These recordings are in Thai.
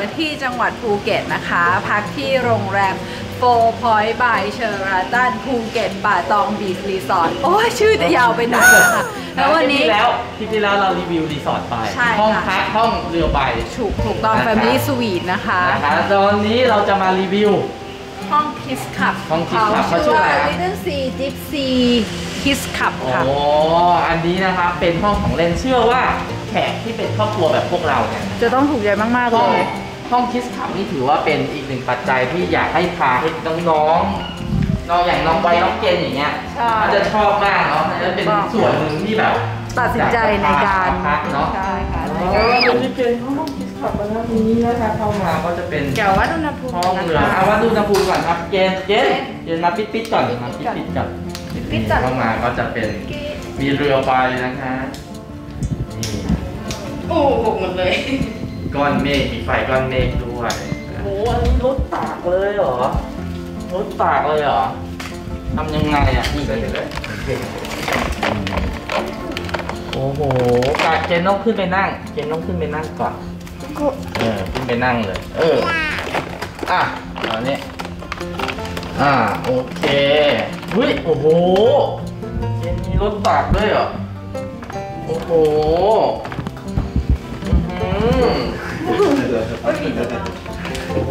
กันที่จังหวัดภูเก็ตนะคะ พักที่โรงแรม Four Points by Sheraton ภูเก็ตป่าตอง Beach Resort โอ้ยชื่อจะยาวไปหน่อยนะคะแล้ววันนี้ คลิปที่แล้วคลิปที่แล้วเรารีวิวรีสอร์ทไป ใช่ค่ะ ห้องพักห้องเรือใบถูกถูกต้องนะคะ Family Suite นะคะ นะคะตอนนี้เราจะมารีวิว ห้อง Kids Club ห้อง Kids Club เขาชื่ชื่อออะไรว่านะ Little Sea Deep Sea Kids Club โอ้ค่ะ อันนี้นะครับเป็นห้องของเล่นเชื่อว่าแขกที่เป็นครอบครัวแบบพวกเราเนี่ยจะต้องถูกใจมากๆห้เลองย ห้องคิสคับนี่ถือว่าเป็นอีกหนึ่งปัจจัยที่อยากให้พาให้น้องๆน้องอย่างน้องใบน้องเกณฑ์อย่างเงี้ยใช่เขาจะชอบมากเนาะจะเป็นส่วนหนึ่งที่แบบตัดสินใจในการอยจะพพักเนาะใช่ค่ะเออวันนี้เป็นห้องคิสคับแล้วนี้นะคะเข้ามาก็จะเป็น เกี่ยววัดอุณหภูมิห้องนะเรือคะ เอาวัดอุณหภูมิก่อนครับเกณฑ์เกณฑ์เกณฑ์มาปิดปิดๆก่อนมาปิดปิดๆก่อนปิดก่อน เข้ามาก็จะเป็นมีเรือใบนะคะนี่ โอ้หกหมดเลย ก้อนเมฆมีไฟก้อนเมฆด้วยโอ้อันนี้รถตากเลยเหรอรถตากเลยเหรอทำยังไงอะนี่เลยโอ้โหกาเจนต้องขึ้นไปนั่ง เจนต้องขึ้นไปนั่งก่อนเออขึ้นไปนั่งเลย เอออะตอนนี้อ่าโอเคเฮ้ยโอ้โหเจนมีรถตากด้วยเหรอโอ้โห โอ้โห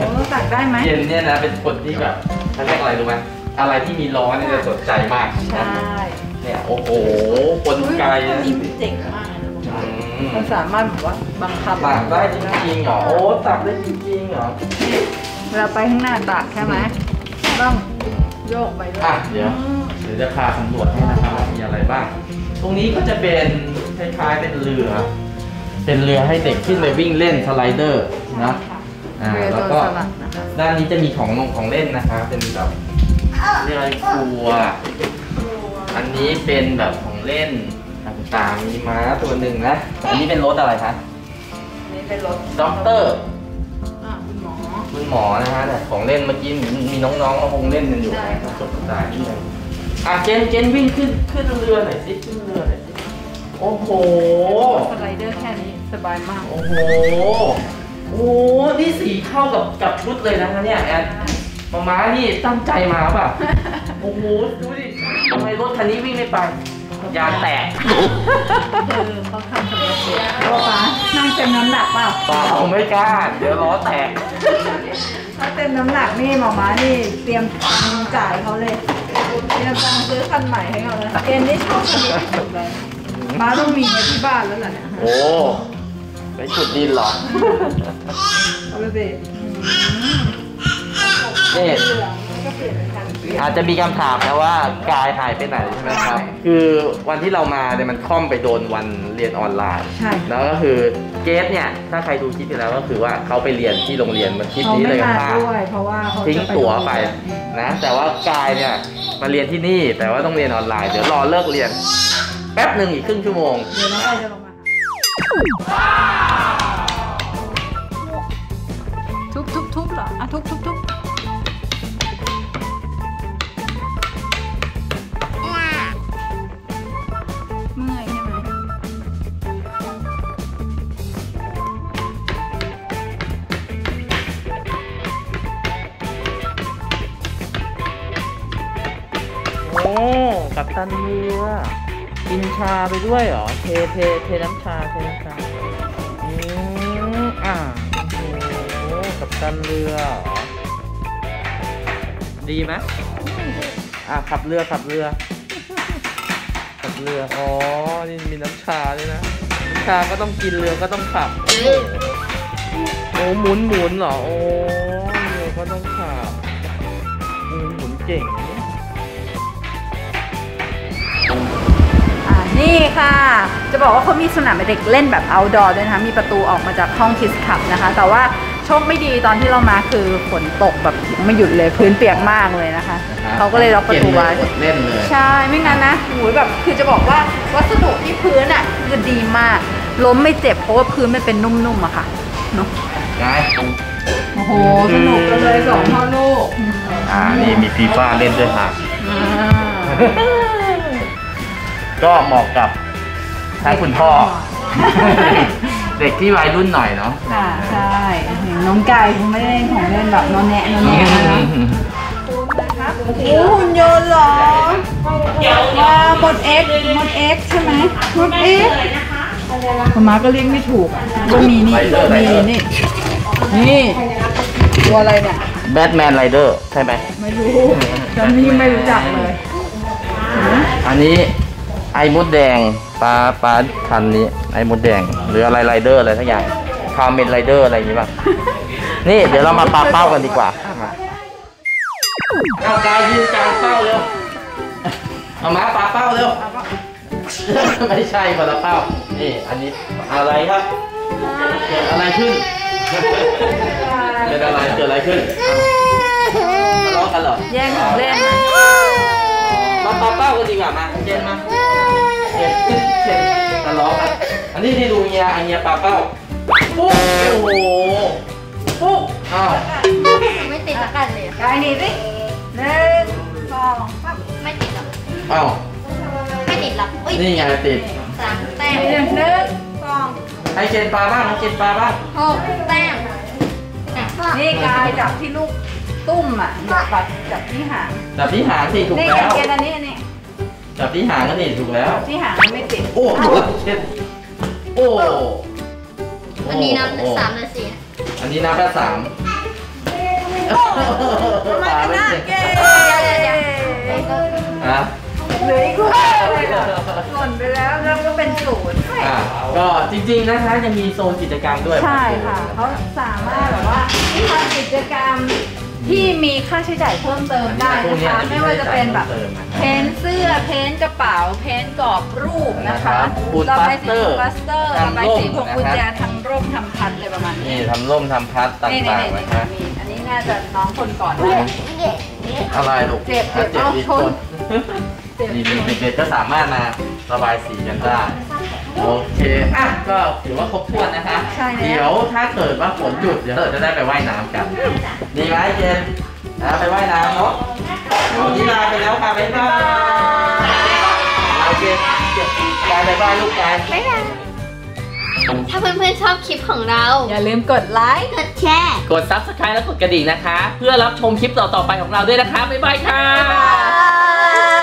โอ้ตักได้ไหมเย็นเนี่ยนะเป็นคนที่แบบเขาเรียกอะไรรู้ไหมอะไรที่มีล้อเนี่ยจะสนใจมากใช่เนี่ยโอ้โหคนไกลอันนะนี้มันเจ๋งมากเลยนะอืมมันสามารถแบบว่าบังคับตักได้จริงๆเหรอโอ้ตักได้จริงๆเหรอเวลาไปข้างหน้าตักใช่ไหมต้องโยกไปด้วยอะเดี๋ยวเดี๋ยวจะพาสำรวจให้นะครับว่ามีอะไรบ้าง ตรงนี้ก็จะเป็นคล้ายๆเป็นเรือ เป็นเรือให้เด็กขึ้นไปวิ่งเล่นสไลเดอร์นะอ่าเรือแล้โดวนก็สลัดนะคะด้านนี้จะมีของลงของเล่นนะคะเป็นแบบเรียกอะไรครัว อันนี้เป็นแบบของเล่นต่างๆมีม้าตัวหนึ่งนะ อันนี้เป็นรถอะไรคะอันนี้เป็นรถด็อกเตอร์อะคุณหมอคุณหมอนะฮะแต่ของเล่นเมื่อกี้มีน้องๆมาคงเล่นกันอยู่ใช่นะค่ะจบกันได้นี่เลยอะเจนเจนวิ่งขึ้นขึ้นเรือหน่อยสิขึ้นเรือหน่อยสิ โอ้โห สไลเดอร์แค่นี้สบายมาก โอ้โห โอ้โหนี่สีเข้ากับกับชุดเลยนะคะเนี่ยแอนมาม้านี่ตั้งใจมาป่ะ โอ้โห ดูดิทำไมรถคันนี้วิ่งไม่ไป ยางแตกคือเขาทำสำเร็จแล้วป้านั่งเต็มน้ำหนักเปล่าเปล่าไม่กล้า เดี๋ยวล้อแตก ถ้าเต็มน้ำหนักนี่หมอม้านี่เตรียมตังค์จ่ายเขาเลย เตรียมตังค์ซื้อคันใหม่ให้เขาเลยเอ็นนี่ชอบคันนี้ที่สุดเลย ม้าต้องมีไว้ที่บ้านแล้วล่ะเนี่ยโอ้ไปขุดดินเหรอเอาไปสินี่เหลืองก็เปลี่ยนเป็นคันเปลี่ยนอาจจะมีคำถามนะว่ากายหายไปไหนใช่ไหมครับ คือวันที่เรามาเนี่ยมันค่อมไปโดนวันเรียนออนไลน์ ใช่ แล้วก็คือเกสเนี่ย ถ้าใครดูคลิปที่แล้วก็คือว่าเขาไปเรียนที่โรงเรียนมันคลิปเขานี้ไม่เลยกันมาค่ะด้วยเพราะว่าเขาจะทิ้งตั๋วไปนะ แต่ว่ากายเนี่ยมาเรียนที่นี่แต่ว่าต้องเรียนออนไลน์เดี๋ยวรอเลิกเรียน แป๊บหนึ่งอีกครึ่งชั่วโมง เดี๋ยวน้องไปจะลงมาหาทุบทุบทุบเหรออะทุบทุบทุบเมื่อยใช่ไหมโอ้ กับตันเรือ กินชาไปด้วยเหรอ เทเทเทน้ำชาเทน้ำชาอืมอ่าโอ้กับตันเรือเหรอดีไหมอะขับเรือขับเรือ ขับเรือ อ๋อ นี่มีน้ำชาด้วยนะ น้ำชาก็ต้องกินเรือก็ต้องขับ โอ้หมุนหมุนเหรอ โอ้เรือก็ต้องขับหมุนหมุนเก่ง นะเนี่ยอ่านี่ค่ะ จะบอกว่าเขามีสนามเด็กเล่นแบบ outdoor ด้วยนะคะ มีประตูออกมาจากห้องคิสคับนะคะ แต่ว่าโชคไม่ดีตอนที่เรามาคือฝนตกแบบไม่หยุดเลยพื้นเปียกมากเลยนะคะ เขาก็เลยล็อกประตูไว้อดเล่นเลยใช่ไม่งั้นนะโอ้ยแบบคือจะบอกว่าวัสดุที่พื้นอะคือดีมาก ล้มไม่เจ็บเพราะว่าพื้นมันเป็นนุ่มๆอะค่ะเนาะไงโอ้โหสนุกกันเลยสองพ่อลูกอ่านี่มีฟีฟ่าเล่นด้วยค่ะอ่า ก็เหมาะกับทั้งคุณพ่อ เด็กที่วัยรุ่นหน่อยเนาะค่ะใช่อย่างน้องไก่คงไม่ได้เล่นของเล่นแบบโนแนะโนแนะนะโอ้โหหุ่นยนต์เหรอว้าหมดเอ็กหมดเอ็กใช่ไหมหมดเอ็กคุณมาก็เรียกไม่ถูกอะก็มีนี่มีนี่นี่ตัวอะไรเนี่ยแบทแมนไรเดอร์ใช่ไหมไม่รู้จำนี่ไม่รู้จักเลย อันนี้ ไอ้มดแดงปลาปลาพันธุ์นี้ ไอ้มดแดง หรืออะไรไรเดอร์อะไรทั้งอย่างคาเมนไรเดอร์อะไรอย่างนี้ป่ะ นี่เดี๋ยวเรามาปาเป้ากันดีกว่ามาเอากายยืนกลางเป้าเร็วเอามาปาเป้าเร็วไม่ใช่คนละเป้านี่อันนี้อะไรครับเกิดอะไรขึ้นเกิดอะไรเกิดอะไรขึ้นทะเลาะกันเหรอแย่งของเล่นนะ มาปาเป้ากันดีกว่ามาเจนมาเจนเจนทะเลาะกันอันนี้ที่ดูเฮียอันเฮียปาเป้าปุ๊บโอ้โหปุ๊บอ้าวไม่ติดละกันเลยกายหนีสิหนึ่งสองสามไม่ติดหรอกอ้าวไม่ติดหรอกอุ้ยนี่ไงติดสามแต้มหนึ่งหนึ่งสองให้เจนปาบ้างให้เจนปาบ้างหกแต้มอะนี่กายจับที่ลูก ตุ้มอะอย่าปัดจับที่หางจับที่หางสิถูกนี่แล้วเกณฑ์อันนี้อันนี้จับที่หางก็นี่ถูกแล้ว ที่หางมันไม่ติดโอ้โหเจนโอ้อันนี้นับโอ้สามนาทีอันนี้นับแค่สามทำไมกันนะเก่งเดี๋ยวเดี๋ยวเดี๋ยวฮะเหลืออีกคนหล่นไปแล้วแล้วก็เป็นศูนย์อะก็จริงๆนะคะยังมีโซนกิจกรรมด้วยใช่ค่ะเขาสามารถแบบว่าทำกิจกรรม ที่มีค่าใช้จ่ายเพิ่มเติมได้พวกนะเนี้ยคะ ไม่ว่าจะเป็นแบบเติมนะครับเพ้นเสื้อเพ้นกระเป๋า เพ้นกรอบรูปนะคะปูนระบายปัสีสเตอร์บัสเตอร์ทำระบายสีพวงกุญแจร่มนะครับทำร่มทำพัดอะไรประมาณนี้นี่ทำร่มทำพัดต่นี่นี่างนี่ๆนี่นะคะมีอันนี้น่าจะน้องคนก่อนนะอะไรลูกเจ็บเจ็บอะอีกเอาคชนนเจ็บนี่เด็กๆก็สามารถมาระบายสีกันได้ โอเคอะก็ถือว่าครบถ้วนนะคะ ใช่แล้ว เดี๋ยวถ้าเกิดว่าฝนหยุดเดี๋ยวเราจะได้ไปว่ายน้ำกันดีไหมเจนนะไปว่ายน้ำเนาะวันนี้ลาไปแล้วค่ะบ๊ายบายโอเคเก็บกายบ๊ายบายลูกกายบ๊ายบายถ้าเพื่อนๆชอบคลิปของเรา อย่าลืมกดไลค์ กดแชร์ กด subscribe และกดกระดิ่งนะคะ เพื่อรับชมคลิปต่อๆไปของเราด้วยนะคะบ๊ายบายค่ะบาย